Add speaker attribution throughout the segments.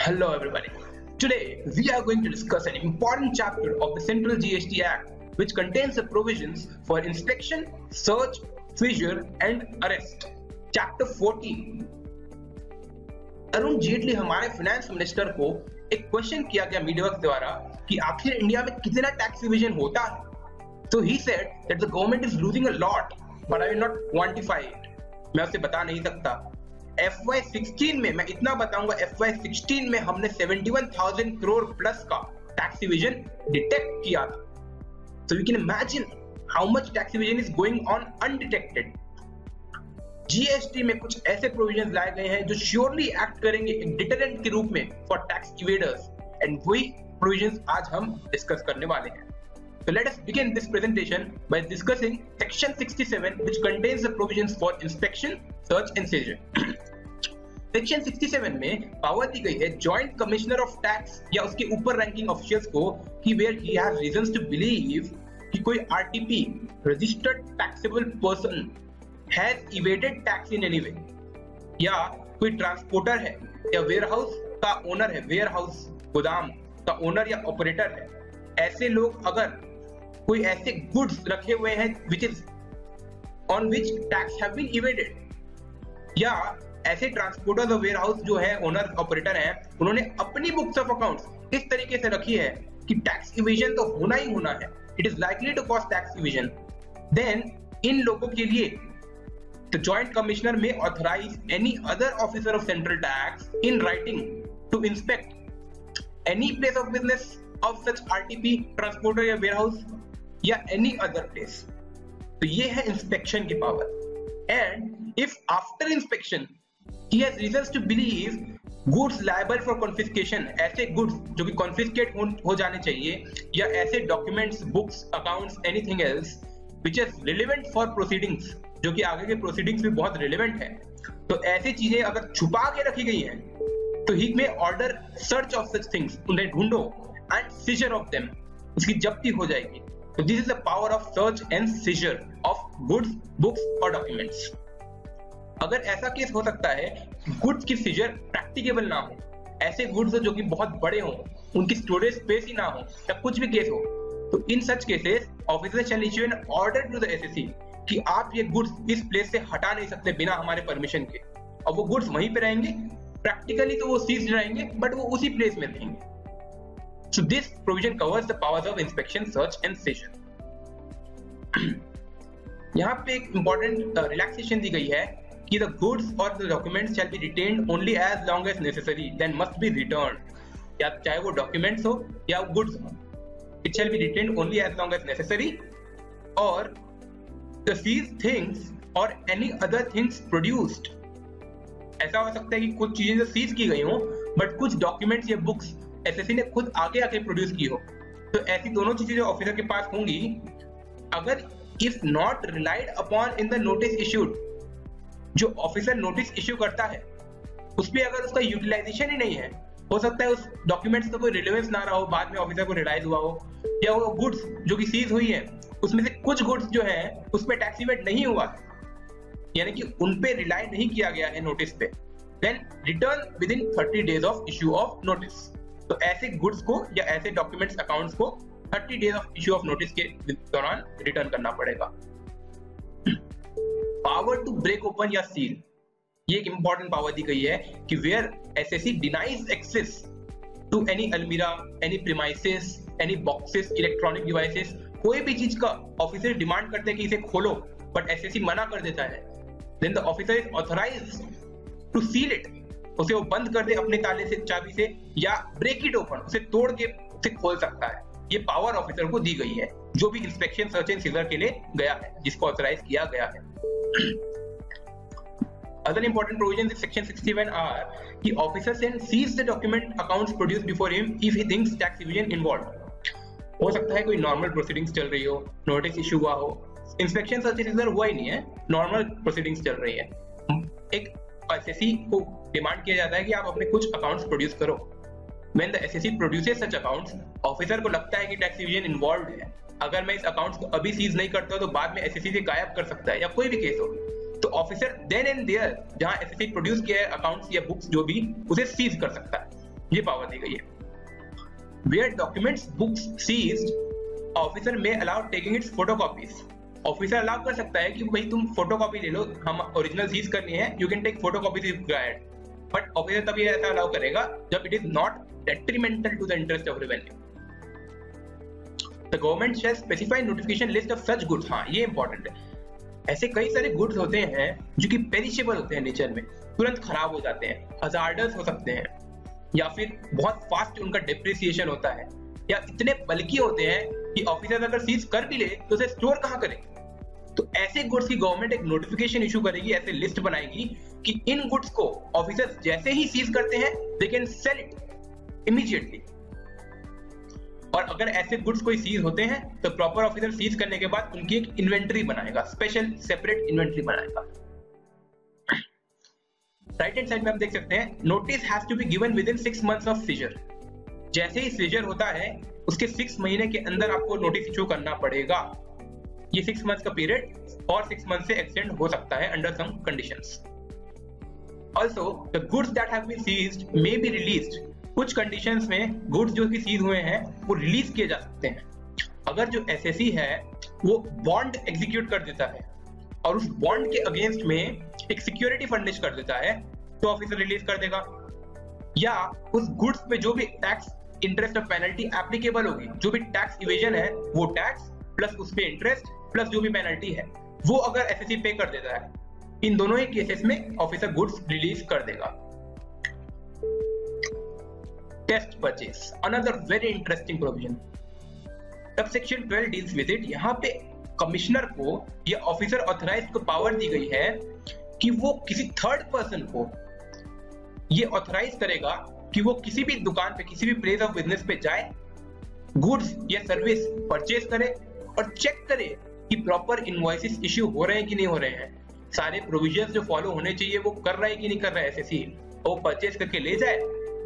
Speaker 1: Hello, everybody. Today, we are going to discuss an important chapter of the Central GST Act, which contains the provisions for inspection, search, seizure, and arrest. Chapter 14. Arun Jaitley हमारे finance minister को एक question किया गया media द्वारा कि आखिर India में कितना टैक्स डिविजन होता है तो he said that the government is losing a lot but I will not quantify it मैं उसे बता नहीं सकता एफ़ वाई सिक्सटीन में, मैं इतना बताऊँगा एफ़ वाई सिक्सटीन में हमने seventy one thousand crore plus का टैक्स डिविजन डिटेक्ट किया था। तो you can imagine how much tax division is going on undetected GST में कुछ ऐसे प्रोविज़न लाए गए हैं जो श्योरली एक्ट करेंगे एक डिटरेंट के रूप में फॉर टैक्स इवेडर्स एंड वही प्रोविज़न आज हम डिस्कस करने वाले हैं। So let us begin this presentation by discussing section 67 which contains the provisions for inspection, search and seizure. Section 67 में पावर दी गई है जॉइंट कमिश्नर ऑफ़ टैक्स या उसके ऊपर रैंकिंग ऑफिशियल्स को कि where he has reasons to believe कि कोई RTP registered taxable person has evaded tax in any way या कोई ट्रांसपोर्टर है या वेयरहाउस का ओनर है वेयरहाउस गोदाम का ओनर या ऑपरेटर है ऐसे लोग अगर कोई ऐसे गुड्स रखे हुए हैं which is on which tax या ऐसे ट्रांसपोर्टर और वेयरहाउस जो है ओनर ऑपरेटर हैं, उन्होंने अपनी बुक्स ऑफ़ अकाउंट्स इस तरीके से रखी है कि टैक्स इविजन तो होना ही होना है. It is likely to cost tax evasion then इन लोगों के लिए, the joint commissioner may authorize any other officer of central tax in writing to inspect any place of business of such RTP transporter या warehouse या any other place तो ये है inspection की power and if after inspection to believe goods liable for confiscation ऐसे goods जो कि confiscate हो जाने चाहिए, या ऐसे documents books accounts anything else which is relevant for proceedings जो कि आगे के प्रोसीडिंग्स में बहुत रिलेवेंट है. तो ऐसी चीज़ें अगर छुपा के रखी गई हैं तो he may order search of such things उन्हें ढूंढो एंड सीजर ऑफ़ देम उसकी जब्ती हो जाएगी. तो this is the power of search and seizure of goods books और डॉक्यूमेंट्स अगर ऐसा केस हो सकता है गुड्स की सीजर प्रैक्टिकेबल ना हो, ऐसे गुड्स जो कि बहुत बड़े हो, उनकी स्टोरेज स्पेस ही ना हो, या कुछ भी केस हो तो in such cases officer shall issue an order to the SSC कि आप ये गुड्स इस प्लेस से हटा नहीं सकते बिना हमारे परमिशन के। और वो गुड्स वहीं पे रहेंगे प्रैक्टिकली तो वो सीज रहेंगे बट वो उसी प्लेस में रहेंगे। So this provision covers the powers of inspection search and session यहाँ पे एक इंपॉर्टेंट रिलैक्सेशन दी गई है कि द गुड्स और the documents shall be retained only as long as necessary then must be return या चाहे वो डॉक्यूमेंट्स हो या गुड्स हो it shall be retained only as long as necessary और the seized things or any other things produced, ऐसा हो सकता है कि कुछ चीज़ें सीज की गई हो बट कुछ डॉक्यूमेंट्स या बुक्स एसएससी ने खुद आगे आके प्रोड्यूस की हो। तो ऐसी दोनों चीज़ें जो ऑफिसर के पास होंगी, अगर if not relied upon in the notice issued जो ऑफिसर नोटिस इश्यू करता है, उस पर अगर उसका यूटिलाइजेशन ही नहीं है, हो सकता है उस डॉक्यूमेंट्स का कोई रिलेवेंस ना रहा हो, बाद में ऑफिसर को रिलाइज हुआ हो, या वो गुड्स जो कि सीज हुई है, उसमें से कुछ गुड्स जो है, उस पर टैक्स इवेट नहीं हुआ। यानी कि उन पे रिलाई नहीं किया गया है नोटिस पे। Then return within thirty days of issue of notice तो ऐसे गुड्स को या ऐसे डॉक्यूमेंट्स अकाउंट्स को thirty days of issue of notice के दौरान रिटर्न करना पड़ेगा। पावर टू ब्रेक ओपन या सील ये एक इंपॉर्टेंट पावर दी गई है कि where SSC denies access to any almirah any premises any boxes electronic devices कोई भी चीज़ का ऑफिसर डिमांड करते हैं कि इसे खोलो बट एसएससी मना कर देता है। Then the officer is authorise to seal it उसे वो बंद कर दे अपने ताले से, चाबी से, या ब्रेक इट ओपन उसे तोड़ के उसे खोल सकता है। ये पावर ऑफिसर को दी गई है, जो भी इंस्पेक्शन सर्च एंड सीजर के लिए गया है, जिसको ऑथराइज किया गया है। Other important provisions in section 61 are कि officer can seize the document accounts produced before him if he thinks tax evasion involved. हो सकता है कोई नॉर्मल प्रोसीडिंग्स चल रही हो नोटिस इशू हुआ हो। इंस्पेक्शन सर्च रिजर हुआ ही नहीं है नॉर्मल प्रोसीडिंग्स चल रही है। एक एसएससी को डिमांड किया जाता है कि आप अपने कुछ अकाउंट्स प्रोड्यूस करो। When the SEC produces such accounts officer को लगता है कि टैक्स इविजन इन्वॉल्व है। अगर मैं इस अकाउंट्स को अभी सीज नहीं करता तो बाद में एसएससी से गायब कर सकता है या कोई भी केस हो। तो ऑफिसर देन एंड देयर जहाँ एसएससी प्रोड्यूस किया है अकाउंट्स या बुक्स जो भी, उसे सीज कर सकता है। ये पावर दी गई है। Where documents books seized officer may allow taking its photocopies officer allow कर सकता है कि भाई तुम फोटोकॉपी ले लो, हम ओरिजिनल सीज करनी है you can take photocopy required but officer तभी ऐसा अलाउ करेगा जब it is not detrimental to the interest of revenue. The government shall specify notification list of such goods. हाँ ये इंपॉर्टेंट है ऐसे कई सारे गुड्स होते हैं जो कि पेरिशेबल होते हैं नेचर में तुरंत खराब हो जाते हैं हजार्डस हो सकते हैं, या फिर बहुत फास्ट उनका डिप्रिसिएशन होता है, या इतने बल्कि होते हैं कि ऑफिसर अगर सीज कर भी ले तो उसे स्टोर कहाँ करें तो ऐसे गुड्स की गवर्नमेंट एक नोटिफिकेशन इशू करेगी, ऐसे लिस्ट बनाएगी कि इन गुड्स को ऑफिसर जैसे ही सीज करते हैं they can sell it immediately और अगर ऐसे गुड्स कोई सीज होते हैं तो प्रॉपर ऑफिसर सीज करने के बाद उनकी एक इन्वेंट्री बनाएगा स्पेशल सेपरेट इन्वेंट्री बनाएगा. राइट हैंड साइड में हम देख सकते हैं notice has to be given within six months of seizure जैसे ही सीजर होता है, उसके सिक्स महीने के अंदर आपको नोटिस इशू करना पड़ेगा. ये सिक्स मंथ का पीरियड और सिक्स मंथ से एक्सटेंड हो सकता है under some conditions also the goods that be released कुछ कंडीशंस में गुड्स जो कि सीज हुए हैं, वो रिलीज़ किए जा सकते हैं। अगर जो एसएससी है, वो बॉन्ड एग्जीक्यूट कर देता है और उस बॉन्ड के अगेंस्ट में एक सिक्योरिटी फर्निश कर देता है तो ऑफिसर रिलीज़ कर देगा। या उस गुड्स पे जो भी टैक्स इंटरेस्ट और पेनल्टी एप्लीकेबल होगी, जो भी टैक्स इवेजन है, वो टैक्स प्लस उस पे इंटरेस्ट प्लस जो भी पेनल्टी है, वो अगर एसएससी पे कर देता है, इन दोनों ही केसेस में ऑफिसर गुड्स रिलीज़ कर देगा। Test purchase another very interesting provision तब सेक्शन 12 डील्स विद इट यहाँ पे कमिश्नर को या ऑफिसर ऑथराइज को पावर दी गई है कि वो किसी थर्ड पर्सन को ये ऑथराइज करेगा कि वो किसी भी दुकान पे, किसी भी प्लेस ऑफ़ बिज़नेस पे जाए गुड्स या सर्विस परचेज करे और चेक करे कि प्रॉपर इनवॉइसेस इश्यू हो रहे हैं कि नहीं हो रहे हैं? सारे प्रोविजंस जो फॉलो होने चाहिए, वो कर रहा है कि नहीं कर रहा है एसएससी वो परचेज करके ले जाए,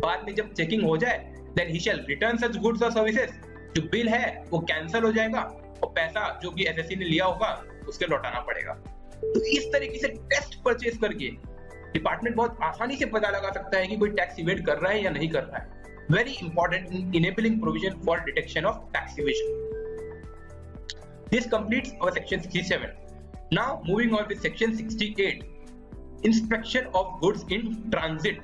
Speaker 1: बाद में जब चेकिंग हो जाए then he shall return such goods और सर्विसेज़ जो बिल है, वो कैंसिल हो जाएगा, और पैसा जो भी एसएससी ने लिया होगा, उसके लौटाना पड़ेगा। तो इस तरीके से टेस्ट परचेज करके डिपार्टमेंट बहुत आसानी से पता लगा सकता है कि कोई टैक्स इवेट कर रहा है या नहीं कर रहा है। Very important in enabling provision for detection of tax evasion This completes our section 67. Now moving on with section 68. Inspection of goods in transit.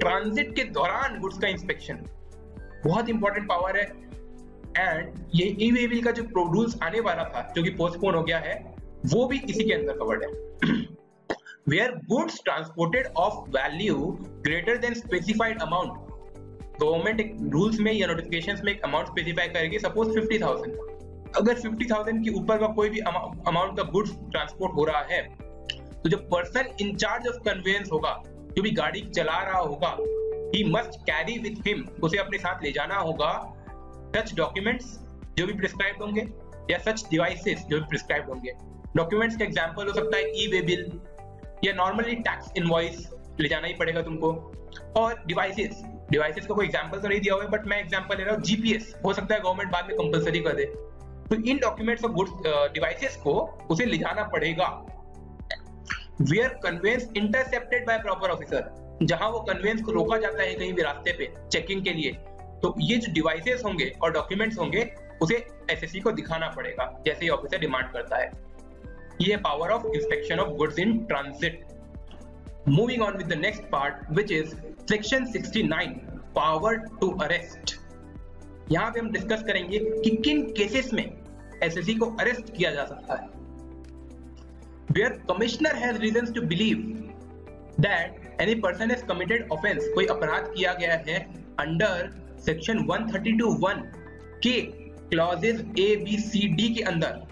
Speaker 1: Transit के दौरान गुड्स का इंस्पेक्शन बहुत इंपॉर्टेंट पावर है एंड ये ई वेविल का जो रूल्स आने वाला था जो कि पोस्टपोन हो गया है वो भी इसी के अंदर कवर्ड है where goods transported of value greater than specified amount government rules में या नोटिफिकेशंस में एक अमाउंट स्पेसिफाई करेगी सपोज़ 50000 अगर 50000 के ऊपर का कोई भी अमाउंट का गुड्स ट्रांसपोर्ट हो रहा है तो जो पर्सन इंचार्ज ऑफ़ कन्वेंस होगा, जो भी गाड़ी चला रहा होगा he must carry with him उसे अपने साथ ले जाना होगा सच डॉक्यूमेंट्स जो भी प्रिस्क्राइब होंगे, या सच डिवाइसेस जो भी प्रिस्क्राइब होंगे। डॉक्यूमेंट्स का एग्जांपल हो सकता है ई वे बिल या नॉर्मली टैक्स इनवॉइस ले जाना ही पड़ेगा तुमको। और डिवाइसेस डिवाइसेस का कोई एग्जांपल तो नहीं दिया हुआ है बट मैं एग्जांपल ले रहा हूँ जीपीएस हो सकता है गवर्नमेंट बाद में कंपलसरी कर दे। तो इन डॉक्यूमेंट्स और गुड्स डिवाइसेस को उसे ले जाना पड़ेगा where conveyance intercepted by proper officer जहाँ वो कन्वेंस को रोका जाता है कहीं भी रास्ते पे चेकिंग के लिए। तो ये जो डिवाइसेस होंगे और डॉक्यूमेंट्स होंगे, उसे एसएससी को दिखाना पड़ेगा, जैसे ही ऑफिसर डिमांड करता है। ये power of inspection of goods in transit moving on with the next part which is section 69 power to arrest यहाँ पे हम डिस्कस करेंगे कि किन केसेस में एसएससी को अरेस्ट किया जा सकता है। Where commissioner has reasons to believe that any person has committed offense, कोई अपराध किया गया है अंडर सेक्शन 132.1 के clauses A B C D के अंदर।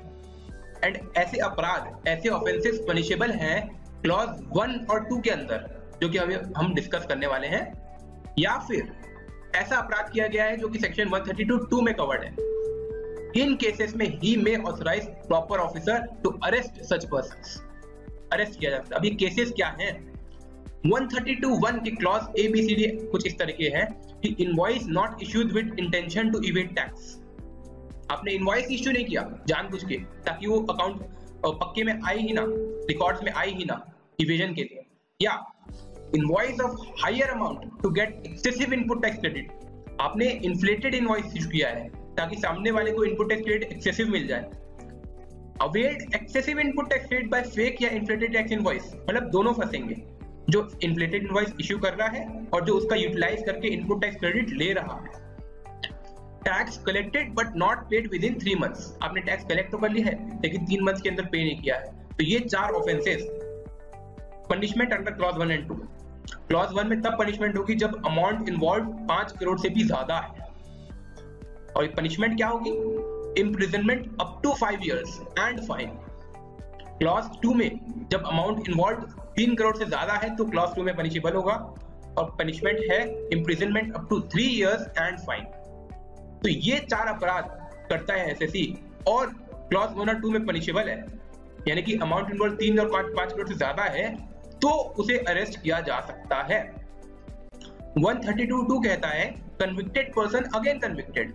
Speaker 1: एंड ऐसे अपराध, ऐसे ऑफेंसेस पनिशेबल हैं क्लॉज वन और टू के अंदर, जो कि अभी हम डिस्कस करने वाले हैं। या फिर ऐसा अपराध किया गया है जो कि सेक्शन 132 में कवर्ड है। इन केसेस में he may authorise proper officer to arrest such person arrest किया जा सकता है। अभी केसेस क्या हैं? 132.1 के clause A B C D कुछ इस तरीके हैं कि invoice not issued with intention to evade tax आपने इनवॉइस इश्यू नहीं किया, जानबूझ के, ताकि वो अकाउंट पक्के में आई ही ना रिकॉर्ड्स में आई ही ना इवेजन के लिए। या invoice of higher amount to get excessive input tax credit आपने इन्फ्लेटेड इनवॉइस इशू किया है, ताकि सामने वाले को इनपुट टैक्स क्रेडिट एक्सेसिव मिल जाए। Availed excessive input tax credit by fake या इन्फ्लेटेड टैक्स इनवॉइस मतलब दोनों फंसेंगे। जो इन्फ्लेटेड इनवॉइस इशू कर रहा है और जो उसका यूटिलाइज करके इनपुट टैक्स क्रेडिट ले रहा है। Tax collected but not paid within three months आपने टैक्स कलेक्ट तो कर लिया है, लेकिन तीन मंथ के अंदर पे नहीं किया है। तो ये चार offences punishment under clause one and two clause one में तब पनिशमेंट होगी जब अमाउंट इन्वॉल्व पाँच करोड़ से भी ज़्यादा है। और पनिशमेंट क्या होगी? Imprisonment up to five years and fine clause two में जब अमाउंट इन्वॉल्व तीन करोड़ से ज़्यादा है तो क्लॉज टू में पनिशेबल होगा। और पनिशमेंट है imprisonment up to three years and fine तो ये चार अपराध करता है एसएससी और क्लॉज वन और टू में पनिशेबल है। यानी कि अमाउंट इन्वॉल्व तीन और पाँच पाँच करोड़ से ज़्यादा है तो उसे अरेस्ट किया जा सकता है। 132.2 कहता है कन्विक्टेड पर्सन अगेन कन्विक्टेड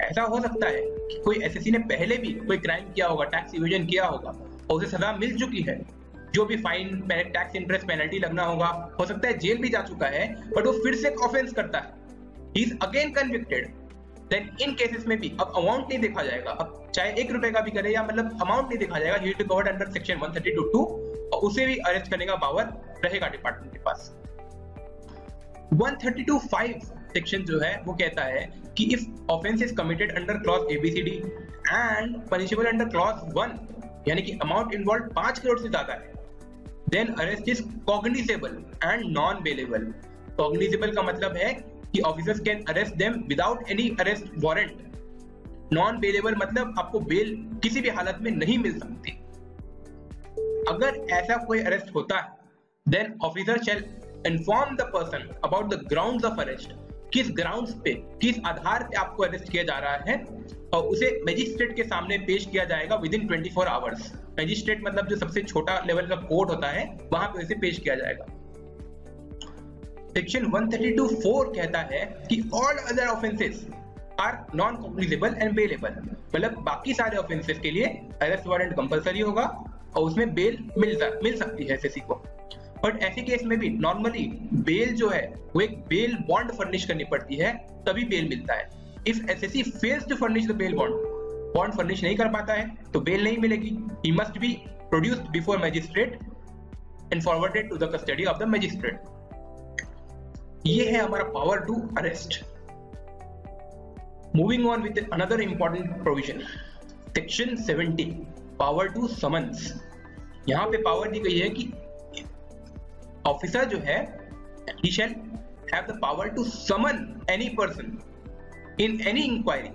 Speaker 1: ऐसा हो सकता है कि कोई एसएससी ने पहले भी कोई क्राइम किया होगा टैक्स इवेजन किया होगा, और उसे सजा मिल चुकी है। जो भी फाइन टैक्स इंटरेस्ट पेनल्टी लगना होगा, हो सकता है जेल भी जा चुका है बट वो फिर से ऑफेंस करता है। Is again convicted then in cases में भी अब अमाउंट नहीं देखा जाएगा। अब चाहे एक रुपए का भी करे या मतलब अमाउंट नहीं देखा जाएगा। ही कवर्ड अंडर सेक्शन 132.2 और उसे भी अरेस्ट करने का पावर रहेगा डिपार्टमेंट के पास। 132.5 सेक्शन जो है, वो कहता है कि if offence is committed under clause ABCD and punishable under clause one यानी कि अमाउंट इन्वॉल्व पाँच करोड़ से ज़्यादा है then arrest is cognizable and non bailable cognizable का मतलब है कि officers can arrest them without any arrest warrant non bailable मतलब आपको बेल किसी भी हालत में नहीं मिल सकती। अगर ऐसा कोई अरेस्ट होता है then officer shall inform the person about the ground of arrest किस ग्राउंड्स पे, किस आधार पे आपको अरेस्ट किया जा रहा है, और उसे मैजिस्ट्रेट के सामने पेश किया जाएगा within twenty four hours magistrate मतलब जो सबसे छोटा लेवल का कोर्ट होता है, वहाँ पे उसे पेश किया जाएगा. सेक्शन 132.4 कहता है कि all other offences are non cognizable and bailable मतलब बाकी सारे ऑफेंसेस के लिए अरेस्ट वारंट कंपलसरी होगा और उसमें बेल मिल मिल सकती है एसएससी को। बट ऐसे केस में भी नॉर्मली बेल जो है, वो एक बेल बॉन्ड फर्निश करनी पड़ती है, तभी बेल मिलता है। If SSC fails to furnish the bail bond bond furnish नहीं कर पाता है तो बेल नहीं मिलेगी। He must be produced before magistrate and forwarded to the custody of the magistrate ये है हमारा power to arrest moving on with another important provision section 70 power to summons यहाँ पे पावर दी गई है कि ऑफिसर जो है, he shall have the power to summon any person in any inquiry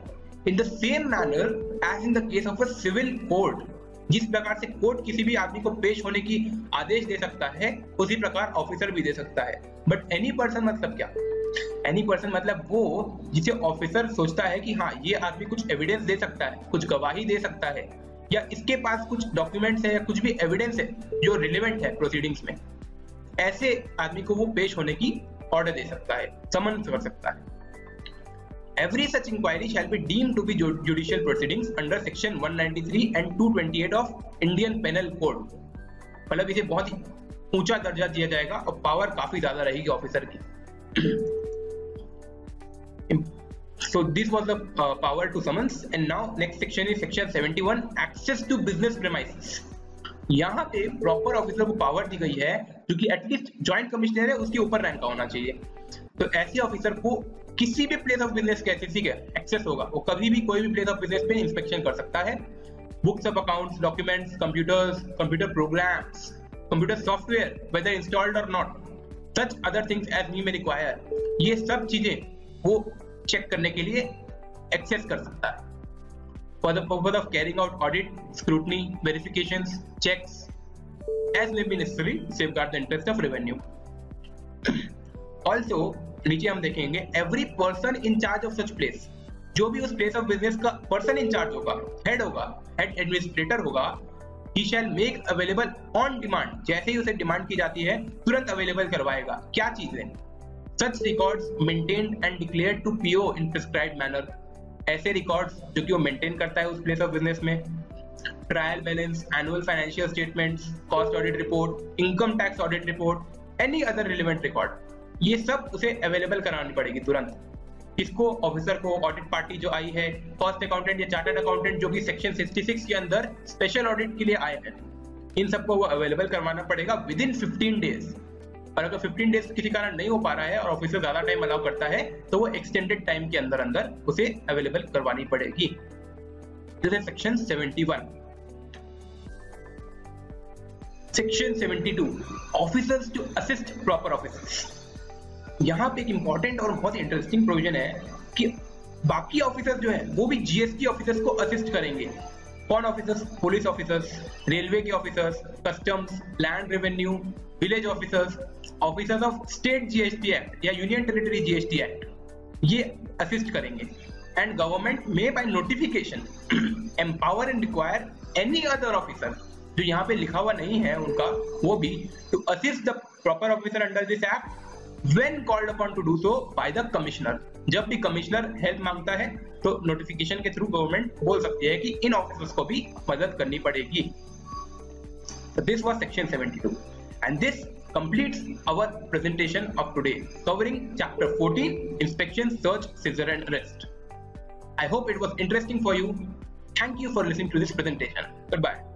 Speaker 1: in the same manner as in the case of a civil court जिस प्रकार से कोर्ट किसी भी आदमी को पेश होने की आदेश दे सकता है, उसी प्रकार ऑफिसर भी दे सकता है। बट एनी पर्सन मतलब क्या? एनी पर्सन मतलब वो जिसे ऑफिसर सोचता है कि हाँ ये आदमी कुछ एविडेंस दे सकता है, कुछ गवाही दे सकता है। या इसके पास कुछ डॉक्यूमेंट्स है या कुछ भी एविडेंस है जो रिलेवेंट है प्रोसीडिंग्स में, ऐसे आदमी को वो पेश होने की ऑर्डर दे सकता है समन कर सकता है Every such inquiry shall be deemed to be judicial proceedings under section 193 and 228 of Indian Penal Code. मतलब इसे बहुत ही ऊँचा दर्जा दिया जाएगा और पावर काफ़ी ज़्यादा रहेगी ऑफिसर की so this was the uh, power to summons. And now next section is section 71 access to business premises. यहाँ पे प्रॉपर ऑफिसर को पावर दी गई है जो कि एटलीस्ट ज्वाइंट कमिश्नर है उसके ऊपर रैंक का होना चाहिए। तो ऐसे ऑफिसर को किसी भी प्लेस ऑफ़ बिज़नेस के एसएससी के एक्सेस होगा। वो कभी भी कोई भी प्लेस ऑफ़ बिज़नेस पे इंस्पेक्शन कर सकता है। Books of accounts documents computers computer programs computer software whether installed और not such other things as may में रिक्वायर ये सब चीज़ें वो चेक करने के लिए एक्सेस कर सकता है। For the purpose of carrying out audit, scrutiny, verifications, checks, as may be necessary, safeguard the interest of revenue. also, नीचे हम देखेंगे every person in charge of such place जो भी उस प्लेस ऑफ़ बिज़नेस का पर्सन इन चार्ज होगा head होगा head administrator होगा ही shall make available on demand जैसे ही उसे डिमांड की जाती है तुरंत अवेलेबल करवाएगा। क्या चीज़ें such records maintained and declared to PO in prescribed manner ऐसे रिकॉर्ड्स जो कि वो मेंटेन करता है उस प्लेस ऑफ़ बिज़नेस में trial balance annual financial statements cost audit report income tax audit report any other relevant record ये सब उसे अवेलेबल करानी पड़ेगी तुरंत। इसको ऑफिसर को ऑडिट पार्टी जो आई है फ़र्स्ट अकाउंटेंट या चार्टर्ड अकाउंटेंट जो भी सेक्शन 66 के अंदर स्पेशल ऑडिट के लिए आए हैं। इन सबको वो अवेलेबल करवाना पड़ेगा विद इन फिफ्टीन डेज़ और अगर 15 डेज़ किसी कारण नहीं हो पा रहा है और ऑफिसर ज़्यादा टाइम अलाउ करता है तो वो एक्सटेंडेड टाइम के अंदर अंदर उसे अवेलेबल करवानी पड़ेगी। Section 71 section 72 officers to assist proper officers यहाँ पे एक इंपॉर्टेंट और बहुत इंटरेस्टिंग प्रोविज़न है कि बाकी ऑफिसर्स जो है, वो भी जीएसटी ऑफिसर्स को असिस्ट करेंगे। कौन ऑफिसर्स पुलिस ऑफिसर्स रेलवे के officers customs land revenue village officers officers of state GST act या यूनियन टेरिटरी जीएसटी एक्ट ये असिस्ट करेंगे। And government may by notification empower and require any other officer जो यहाँ पे लिखा हुआ नहीं है उनका, वो भी to assist the proper officer under this act when called upon to do so by the commissioner जब भी कमिश्नर हेल्प माँगता है तो नोटिफिकेशन के थ्रू गवर्नमेंट बोल सकती है कि इन ऑफिसर्स को भी मदद करनी पड़ेगी। This was section seventy two and this complete our presentation of today covering chapter fourteen inspection search seizure and rest I hope it was interesting for you thank you for listening to this presentation goodbye